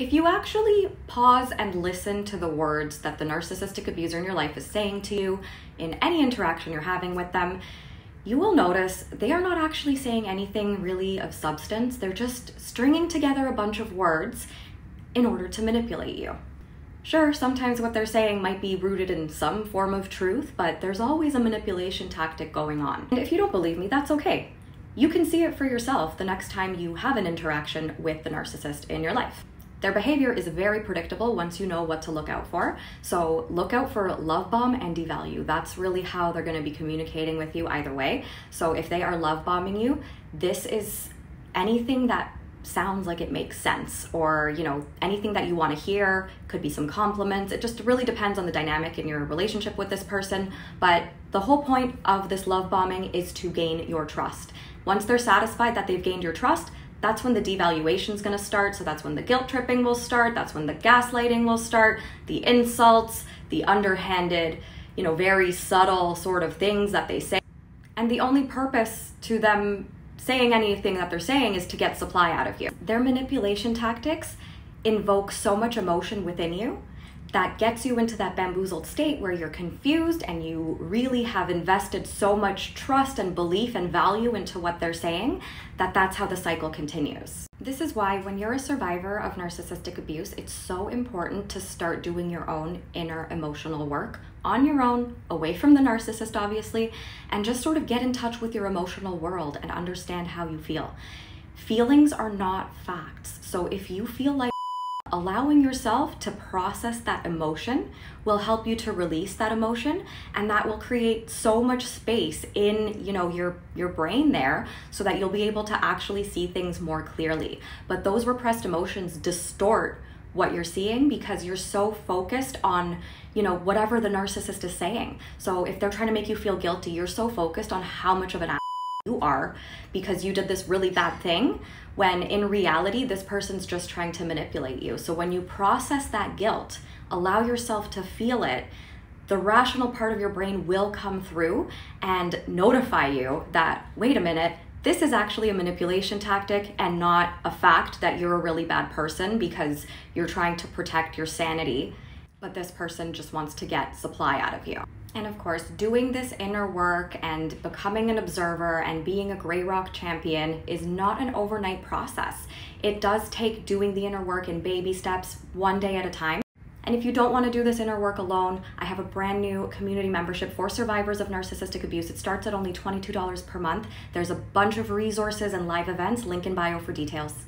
If you actually pause and listen to the words that the narcissistic abuser in your life is saying to you in any interaction you're having with them, you will notice they are not actually saying anything really of substance. They're just stringing together a bunch of words in order to manipulate you. Sure, sometimes what they're saying might be rooted in some form of truth, but there's always a manipulation tactic going on. And if you don't believe me, that's okay. You can see it for yourself the next time you have an interaction with the narcissist in your life. Their behavior is very predictable once you know what to look out for. So look out for love bomb and devalue. That's really how they're going to be communicating with you either way. So if they are love bombing you, this is anything that sounds like it makes sense or you know anything that you want to hear could be some compliments it just really depends on the dynamic in your relationship with this person but the whole point of this love bombing is to gain your trust once they're satisfied that they've gained your trust that's when the devaluation is going to start. So that's when the guilt tripping will start. That's when the gaslighting will start, the insults, the underhanded, you know, very subtle sort of things that they say. And the only purpose to them saying anything that they're saying is to get supply out of you. Their manipulation tactics invoke so much emotion within you that gets you into that bamboozled state where you're confused and you really have invested so much trust and belief and value into what they're saying that that's how the cycle continues. This is why when you're a survivor of narcissistic abuse, it's so important to start doing your own inner emotional work on your own, away from the narcissist obviously, and just sort of get in touch with your emotional world and understand how you feel. Feelings are not facts. So if you feel like allowing yourself to process that emotion will help you to release that emotion and that will create so much space in you know your your brain there so that you'll be able to actually see things more clearly. But those repressed emotions distort what you're seeing because you're so focused on you know whatever the narcissist is saying. So if they're trying to make you feel guilty you're so focused on how much of an you are because you did this really bad thing when in reality this person's just trying to manipulate you. So when you process that guilt allow yourself to feel it the rational part of your brain will come through and notify you that wait a minute this is actually a manipulation tactic and not a fact that you're a really bad person because you're trying to protect your sanity but this person just wants to get supply out of you and of course, doing this inner work and becoming an observer and being a Grey Rock champion is not an overnight process. It does take doing the inner work in baby steps, one day at a time. And if you don't want to do this inner work alone, I have a brand new community membership for survivors of narcissistic abuse. It starts at only $22 per month. There's a bunch of resources and live events, link in bio for details.